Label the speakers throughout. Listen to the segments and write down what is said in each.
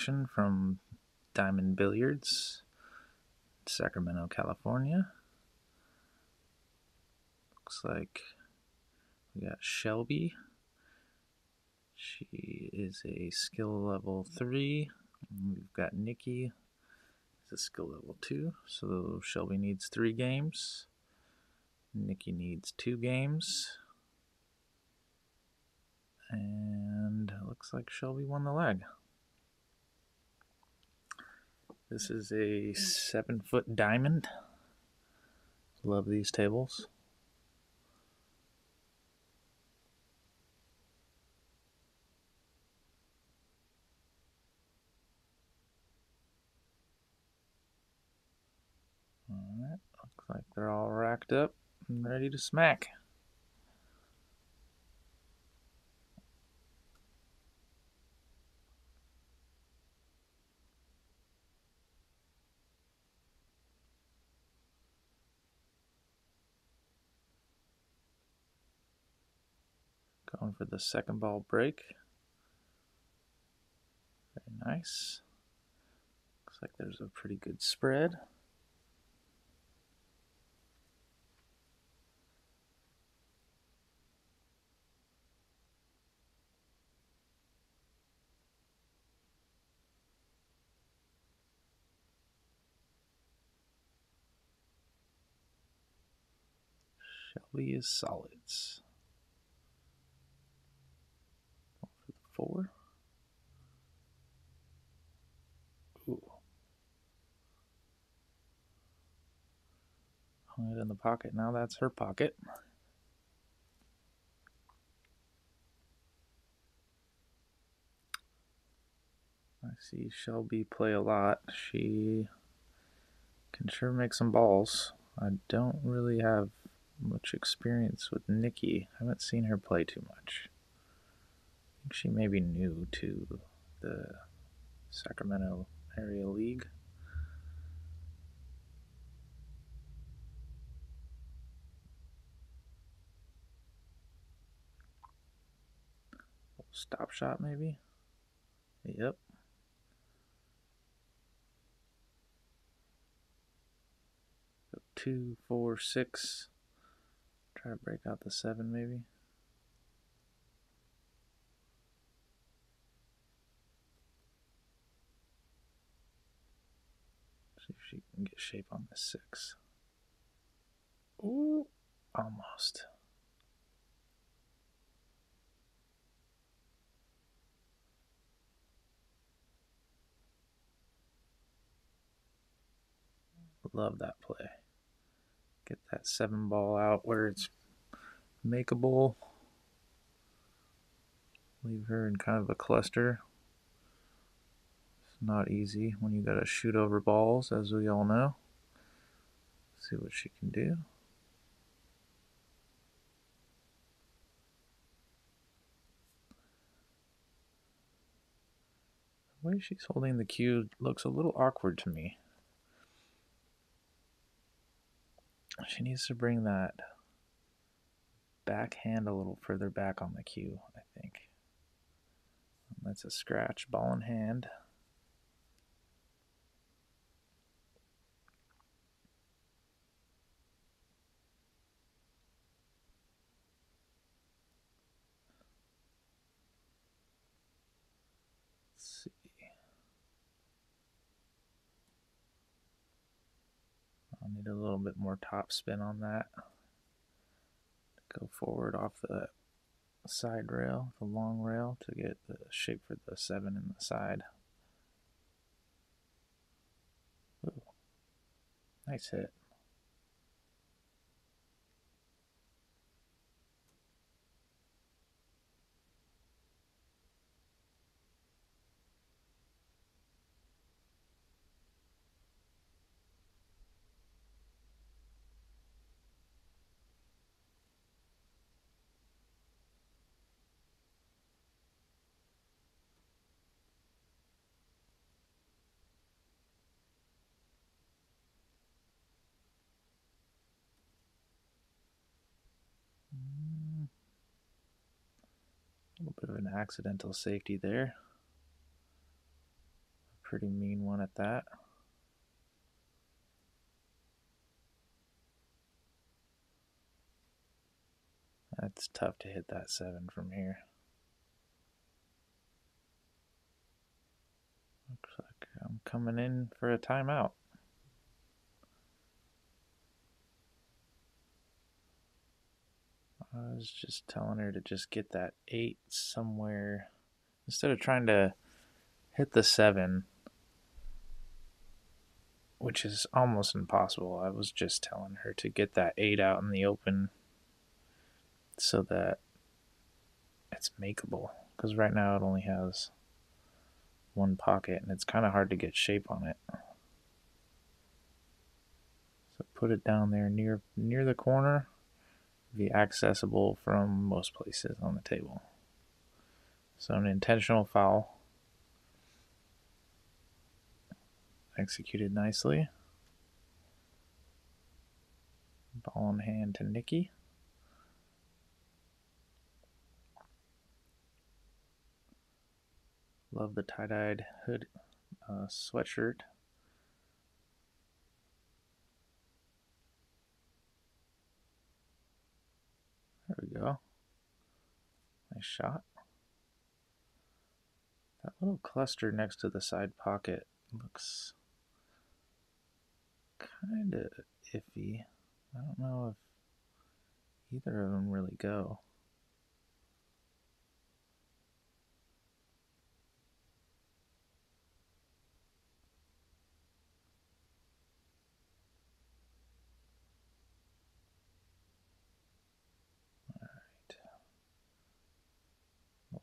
Speaker 1: collection from Diamond Billiards, Sacramento, California. Looks like we got Shelby. She is a skill level 3. We've got Nicki, is a skill level 2. So Shelby needs 3 games. Nicki needs 2 games. And looks like Shelby won the leg. This is a seven foot diamond. Love these tables. Alright, looks like they're all racked up and ready to smack. Going for the second ball break. Very nice. Looks like there's a pretty good spread. Shelby is solids. Four. Ooh. Hung it in the pocket. Now that's her pocket. I see Shelby play a lot. She can sure make some balls. I don't really have much experience with Nicki. I haven't seen her play too much she may be new to the Sacramento Area League. Stop shot, maybe? Yep. Two, four, six. Try to break out the seven, maybe. She can get shape on this six. Ooh, almost. Love that play. Get that seven ball out where it's makeable. Leave her in kind of a cluster not easy when you gotta shoot over balls, as we all know. see what she can do. The way she's holding the cue looks a little awkward to me. She needs to bring that back hand a little further back on the cue, I think. That's a scratch, ball in hand. Need a little bit more top spin on that. Go forward off the side rail, the long rail, to get the shape for the 7 in the side. Ooh. Nice hit. Accidental safety there. pretty mean one at that. That's tough to hit that seven from here. Looks like I'm coming in for a timeout. I was just telling her to just get that eight somewhere instead of trying to hit the seven, which is almost impossible. I was just telling her to get that eight out in the open so that it's makeable. Because right now it only has one pocket and it's kind of hard to get shape on it. So put it down there near near the corner be accessible from most places on the table. So, an intentional foul executed nicely. Ball in hand to Nicki. Love the tie dyed hood uh, sweatshirt. We go. Nice shot. That little cluster next to the side pocket looks kind of iffy. I don't know if either of them really go.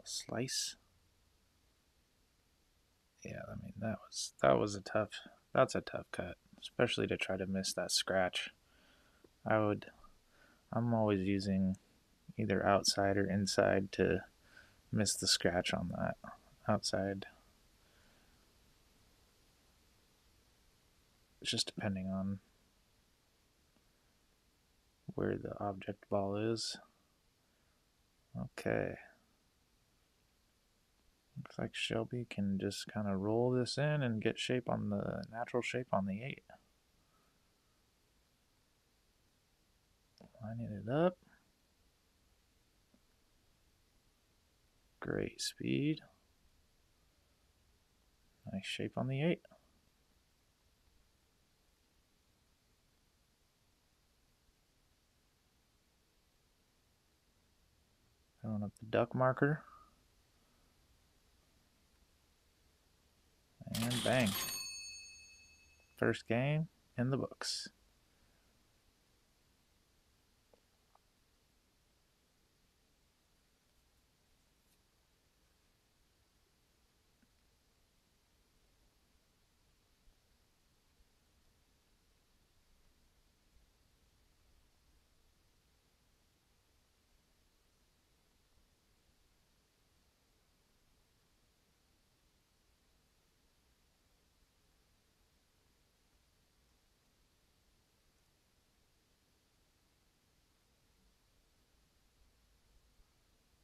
Speaker 1: Slice. Yeah, I mean that was that was a tough that's a tough cut, especially to try to miss that scratch. I would I'm always using either outside or inside to miss the scratch on that outside. It's Just depending on where the object ball is. Okay. Looks like Shelby can just kind of roll this in and get shape on the natural shape on the 8. Lining it up. Great speed. Nice shape on the 8. Throwing up the duck marker. And bang. First game in the books.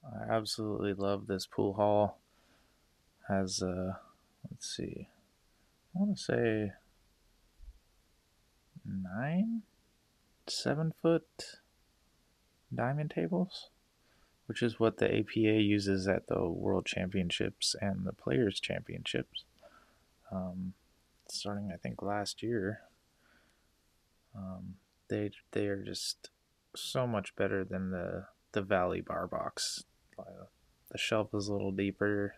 Speaker 1: I absolutely love this pool hall. Has uh, let's see, I want to say nine, seven foot diamond tables, which is what the APA uses at the World Championships and the Players Championships. Um, starting, I think, last year. Um, they they are just so much better than the the Valley Bar Box the shelf is a little deeper.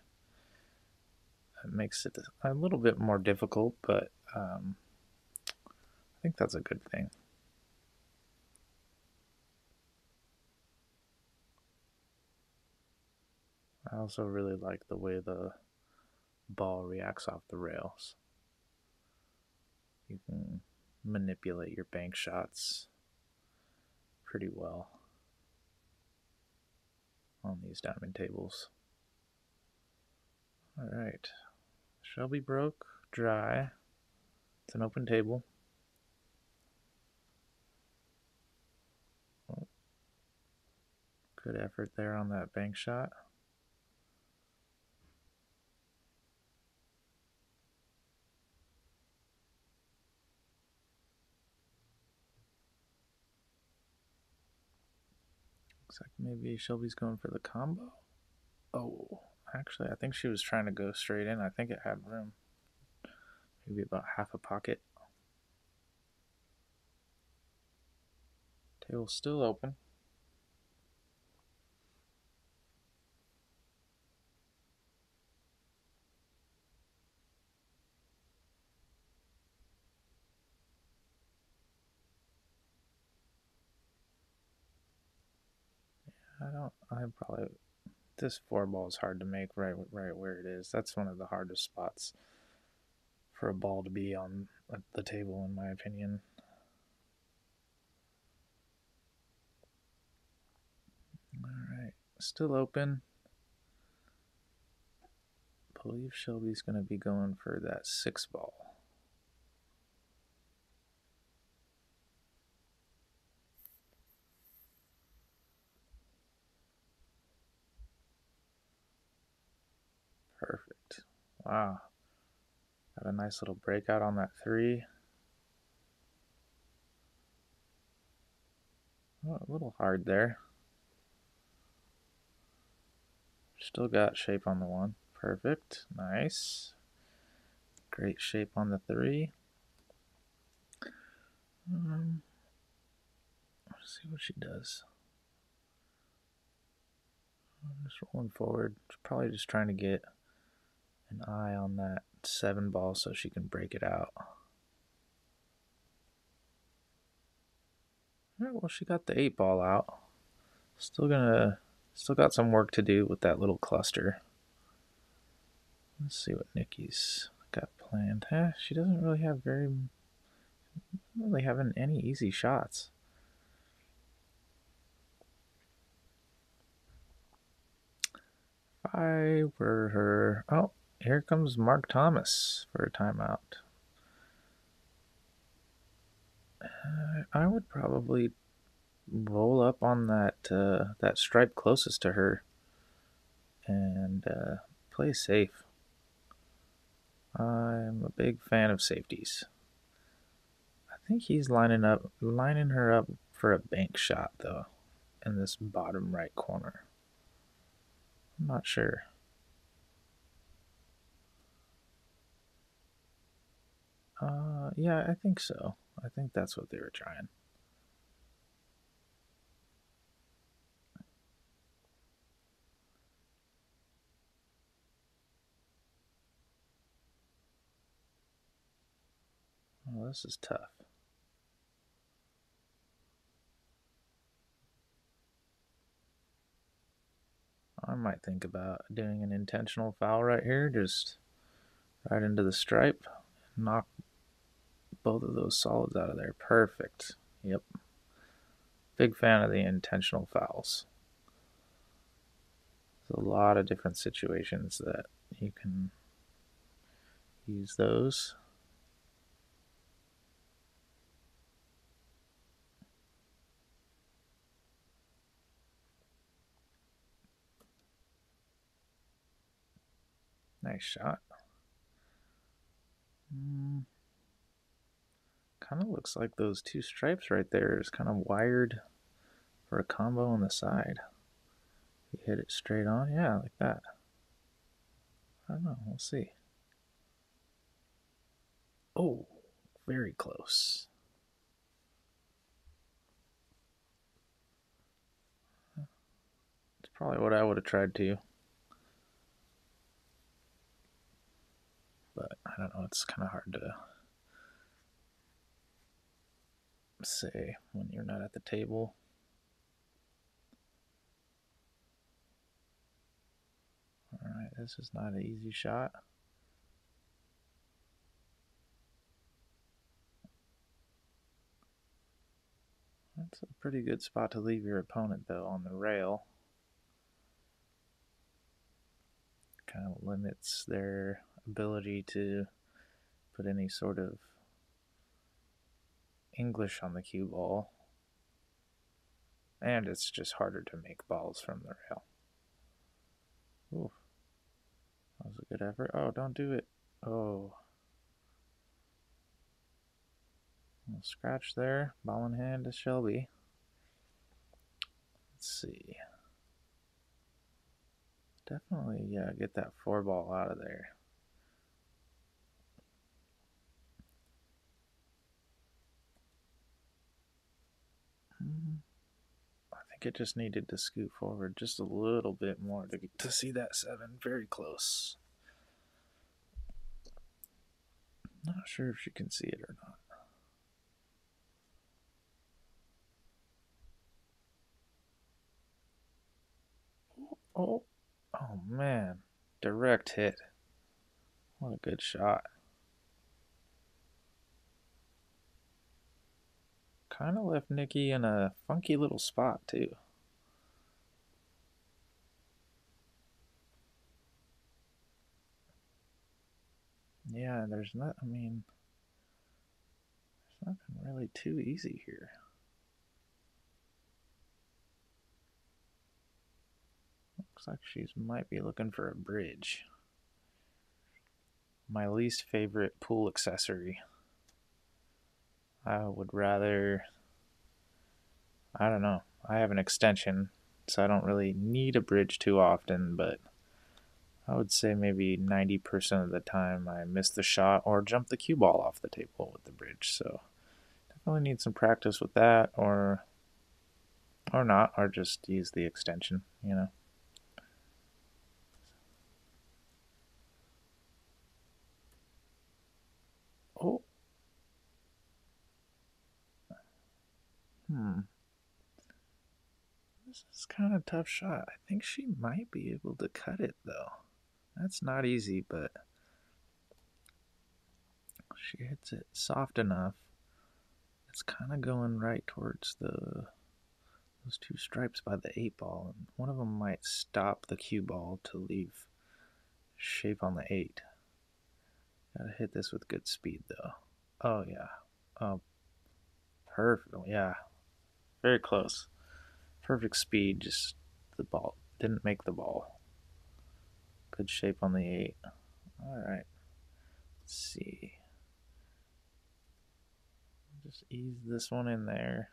Speaker 1: It makes it a little bit more difficult, but um, I think that's a good thing. I also really like the way the ball reacts off the rails. You can manipulate your bank shots pretty well on these diamond tables. Alright. Shelby broke, dry. It's an open table. Oh. Good effort there on that bank shot. Looks like maybe Shelby's going for the combo. Oh, actually, I think she was trying to go straight in. I think it had room. Maybe about half a pocket. Table's still open. I don't. I probably this four ball is hard to make right right where it is. That's one of the hardest spots for a ball to be on the table, in my opinion. All right, still open. I believe Shelby's going to be going for that six ball. Perfect. Wow. Got a nice little breakout on that three. Oh, a little hard there. Still got shape on the one. Perfect. Nice. Great shape on the three. Um, let's see what she does. I'm just rolling forward. She's probably just trying to get an eye on that seven ball so she can break it out. All right, well, she got the eight ball out. Still gonna, still got some work to do with that little cluster. Let's see what Nicki's got planned. She doesn't really have very, really having any easy shots. If I were her, oh, here comes Mark Thomas for a timeout. I would probably roll up on that uh, that stripe closest to her and uh, play safe. I'm a big fan of safeties. I think he's lining up, lining her up for a bank shot though, in this bottom right corner. I'm not sure. Uh, yeah, I think so. I think that's what they were trying. Well, this is tough. I might think about doing an intentional foul right here, just right into the stripe, knock both of those solids out of there. Perfect. Yep. Big fan of the intentional fouls. There's a lot of different situations that you can use those. Nice shot. Mm kind of looks like those two stripes right there is kind of wired for a combo on the side. You hit it straight on, yeah, like that. I don't know, we'll see. Oh, very close. It's probably what I would have tried to. But I don't know, it's kind of hard to say when you're not at the table. Alright, this is not an easy shot. That's a pretty good spot to leave your opponent though on the rail. Kind of limits their ability to put any sort of English on the cue ball. And it's just harder to make balls from the rail. Ooh. That was a good effort. Oh, don't do it. Oh. scratch there. Ball in hand to Shelby. Let's see. Definitely, yeah, get that four ball out of there. I think it just needed to scoot forward just a little bit more to, to see that seven. Very close. Not sure if she can see it or not. Oh, oh, oh man, direct hit. What a good shot. Kind of left Nicki in a funky little spot, too. Yeah, there's not, I mean, there's nothing really too easy here. Looks like she's might be looking for a bridge. My least favorite pool accessory. I would rather, I don't know, I have an extension, so I don't really need a bridge too often, but I would say maybe 90% of the time I miss the shot or jump the cue ball off the table with the bridge, so definitely need some practice with that, or, or not, or just use the extension, you know. Oh. Hmm. This is kind of tough shot. I think she might be able to cut it, though. That's not easy, but she hits it soft enough. It's kind of going right towards the those two stripes by the eight ball, and one of them might stop the cue ball to leave shape on the eight. Gotta hit this with good speed, though. Oh, yeah. Oh, perfect. Yeah. Very close. Perfect speed, just the ball didn't make the ball. Good shape on the eight. Alright. Let's see. Just ease this one in there.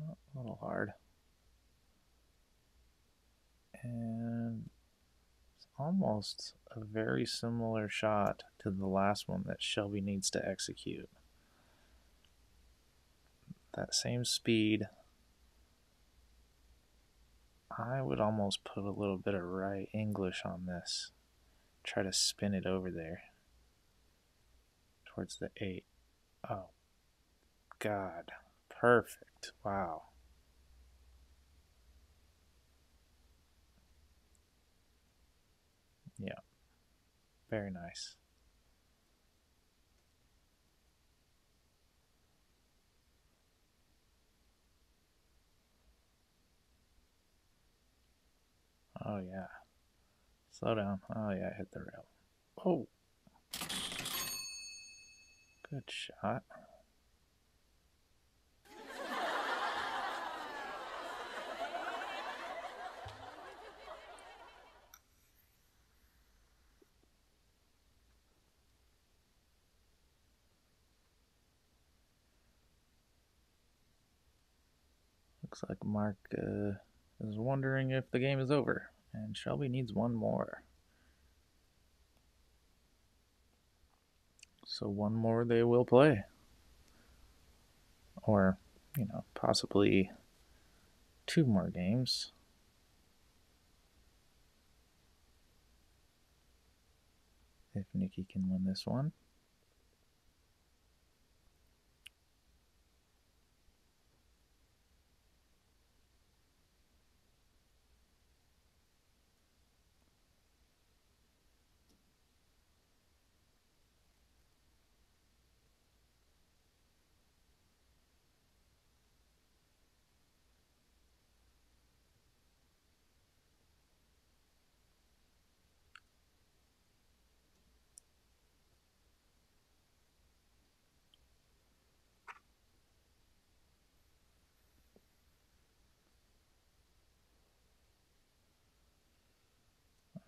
Speaker 1: Oh, a little hard. And almost a very similar shot to the last one that Shelby needs to execute. That same speed. I would almost put a little bit of right English on this. Try to spin it over there. Towards the 8. Oh. God. Perfect. Wow. Yeah. Very nice. Oh, yeah. Slow down. Oh, yeah, hit the rail. Oh. Good shot. Looks like Mark uh, is wondering if the game is over, and Shelby needs one more. So one more they will play. Or, you know, possibly two more games. If Nicki can win this one.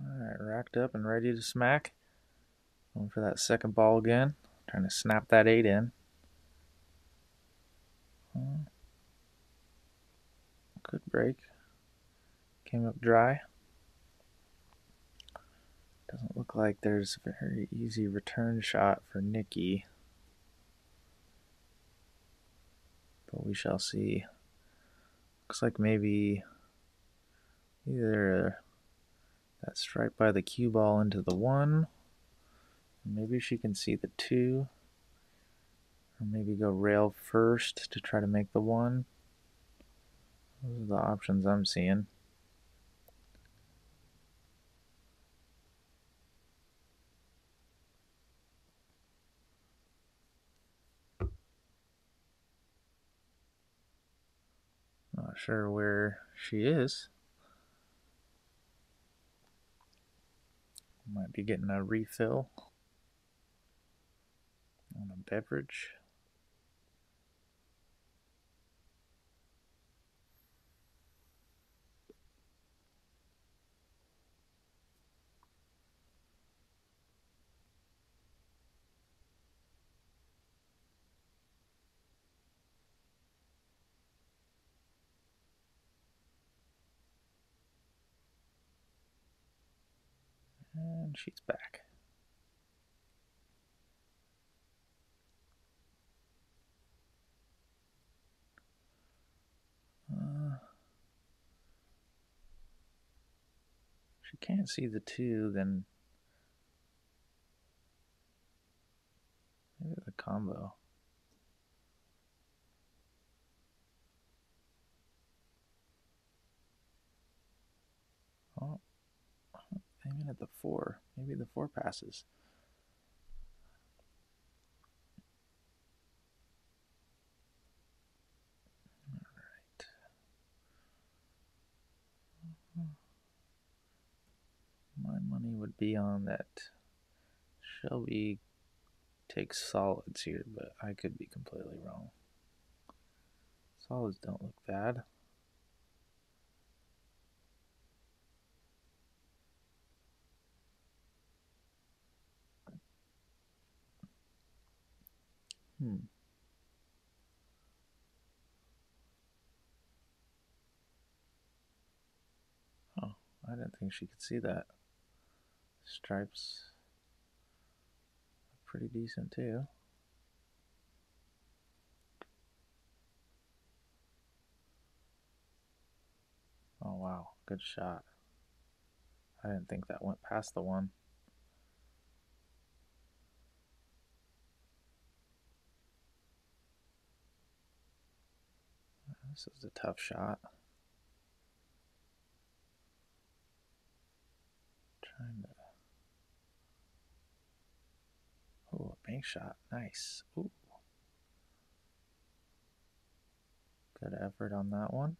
Speaker 1: Alright, up and ready to smack. Going for that second ball again. Trying to snap that eight in. Good break. Came up dry. Doesn't look like there's a very easy return shot for Nicki. But we shall see. Looks like maybe either that stripe by the cue ball into the one. Maybe she can see the two. Or maybe go rail first to try to make the one. Those are the options I'm seeing. Not sure where she is. Might be getting a refill on a beverage. And she's back. Uh, she can't see the two, then maybe the combo. Oh, at the four. Maybe the four passes. My money would be on that Shelby takes solids here, but I could be completely wrong. Solids don't look bad. Hmm. Oh, I didn't think she could see that. Stripes are pretty decent too. Oh wow, good shot. I didn't think that went past the one. This is a tough shot. Trying to. Oh, a bank shot. Nice. Ooh. Good effort on that one.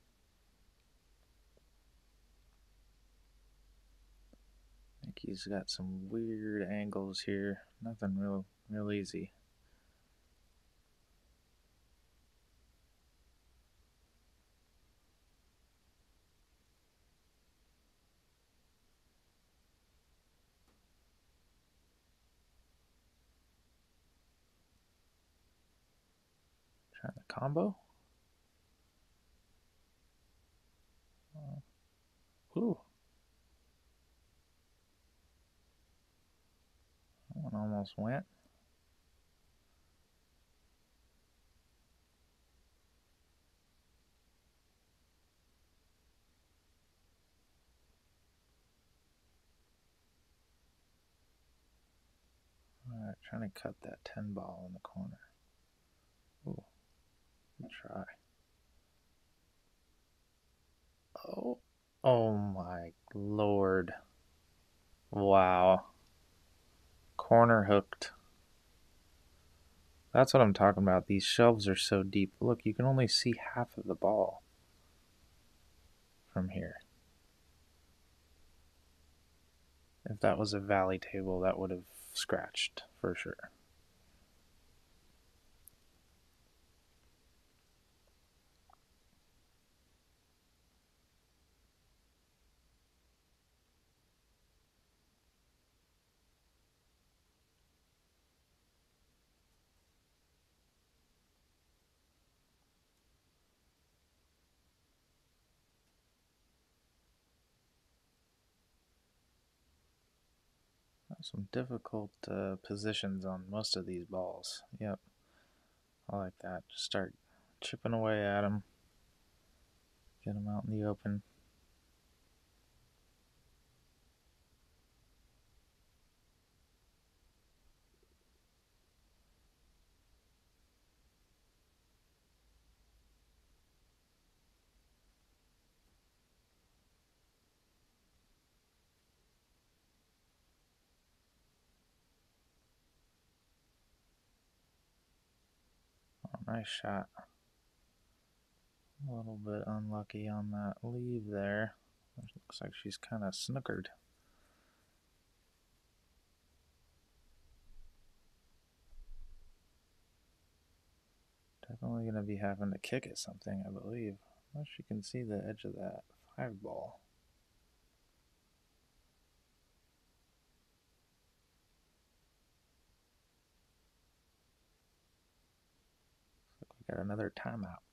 Speaker 1: I think he's got some weird angles here. Nothing real, real easy. Trying the combo. Uh, ooh. One almost went. Alright, trying to cut that 10 ball in the corner. Ooh. Try. Oh, oh my lord. Wow. Corner hooked. That's what I'm talking about. These shelves are so deep. Look, you can only see half of the ball from here. If that was a valley table, that would have scratched for sure. Some difficult uh, positions on most of these balls. Yep. I like that. Just start chipping away at them. Get them out in the open. Nice shot. A little bit unlucky on that leave there. Looks like she's kind of snookered. Definitely going to be having to kick at something, I believe. Unless you can see the edge of that five ball. Looks like we got another timeout.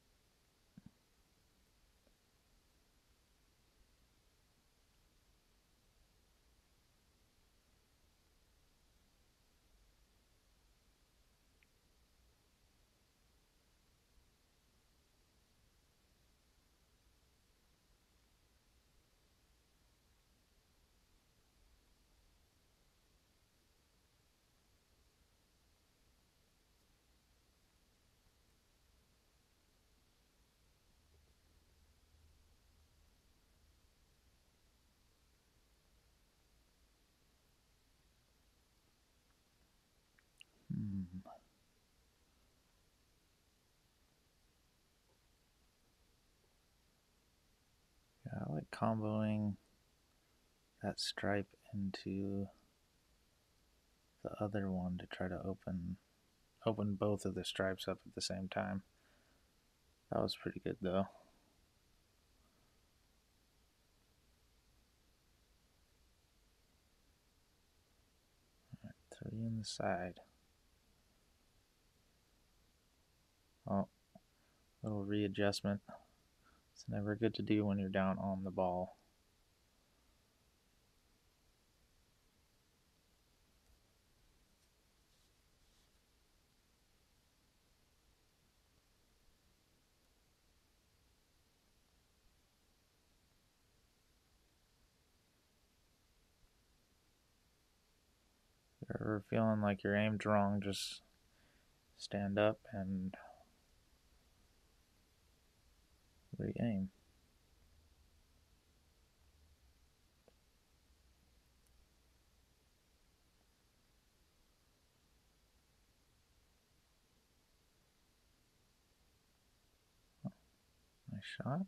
Speaker 1: Yeah, I like comboing that stripe into the other one to try to open open both of the stripes up at the same time. That was pretty good though. three in the side. Oh, little readjustment. It's never good to do when you're down on the ball. If you're ever feeling like you're aimed wrong, just stand up and re-aim. Oh, nice shot.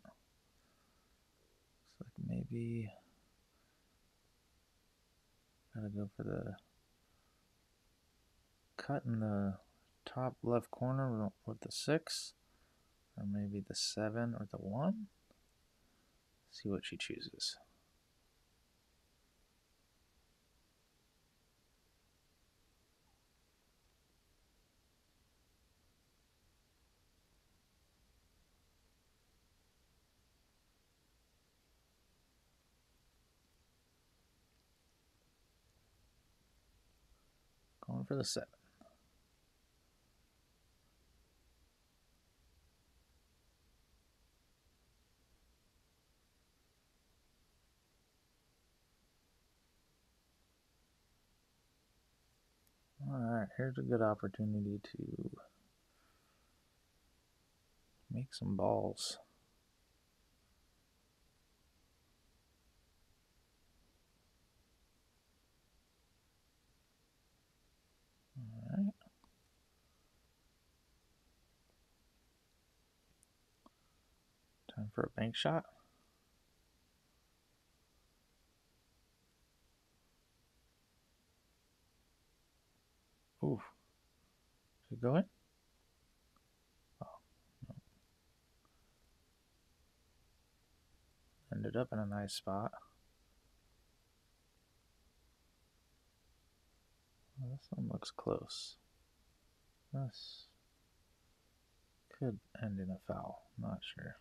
Speaker 1: Looks like maybe gotta go for the cut in the top left corner with the six, or maybe the 7 or the 1. See what she chooses. Going for the 7. Here's a good opportunity to make some balls. Alright. Time for a bank shot. Ooh. Is it going? Oh, no. Ended up in a nice spot. Well, this one looks close. This could end in a foul. Not sure.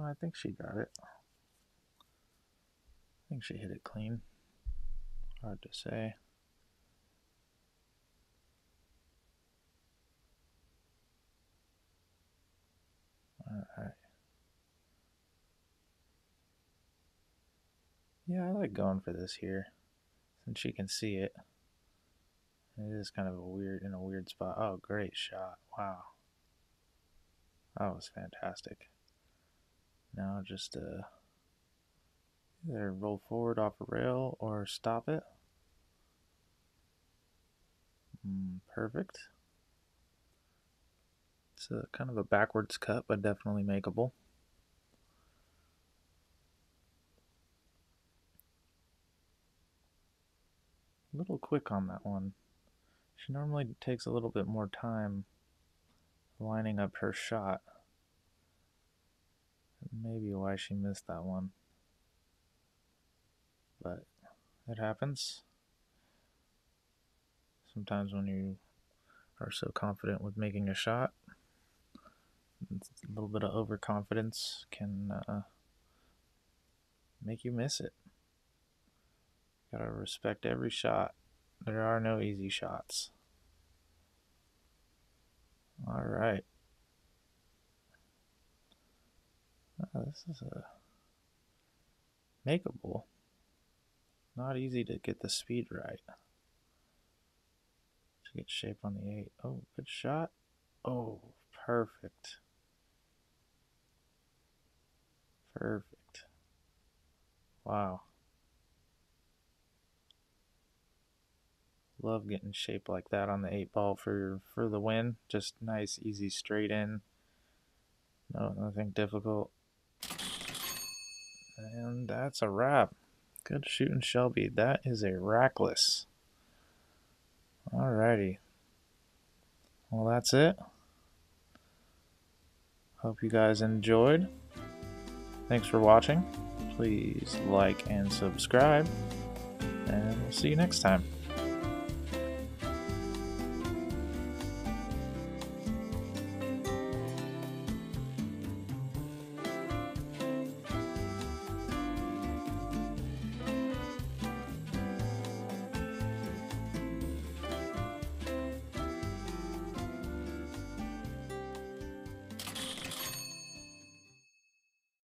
Speaker 1: I think she got it. Think she hit it clean. Hard to say. Alright. Yeah, I like going for this here. Since she can see it. It is kind of a weird, in a weird spot. Oh, great shot. Wow. That was fantastic. Now just uh, either roll forward off a rail or stop it. Mm, perfect. It's a kind of a backwards cut, but definitely makeable. A little quick on that one. She normally takes a little bit more time lining up her shot. Maybe why she missed that one. But it happens. Sometimes when you are so confident with making a shot, a little bit of overconfidence can uh, make you miss it. Gotta respect every shot. There are no easy shots. All right. Oh, this is a makeable. Not easy to get the speed right. To get shape on the eight. Oh, good shot. Oh, perfect. Perfect. Wow. Love getting shape like that on the eight ball for for the win. Just nice, easy, straight in. No, nothing difficult. And that's a wrap. Good shooting, Shelby. That is a rackless. Alrighty. Well, that's it. Hope you guys enjoyed. Thanks for watching. Please like and subscribe. And we'll see you next time.